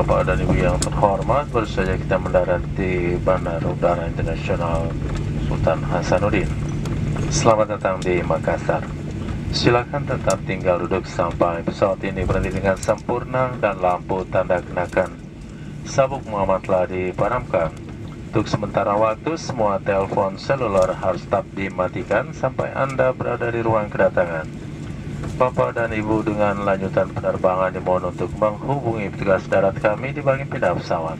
Bapak dan Ibu yang terhormat, baru saja kita mendarat di Bandara Udara Internasional Sultan Hasanuddin. Selamat datang di Makassar. Silakan tetap tinggal duduk sampai pesawat ini berhenti dengan sempurna dan lampu tanda kenakan sabuk Muhammad telah dipadamkan. Untuk sementara waktu, semua telepon seluler harus tetap dimatikan sampai Anda berada di ruang kedatangan. Bapak dan Ibu dengan lanjutan penerbangan dimohon untuk menghubungi petugas darat kami di bagian pindah pesawat.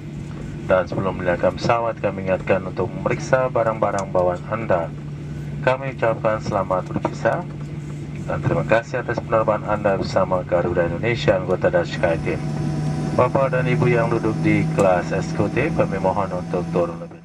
Dan sebelum meninggalkan pesawat, kami ingatkan untuk memeriksa barang-barang bawaan Anda. Kami ucapkan selamat berpisah dan terima kasih atas penerbangan Anda bersama Garuda Indonesia anggota dan SkyTeam. Bapak dan Ibu yang duduk di kelas eksekutif, kami mohon untuk turun lebih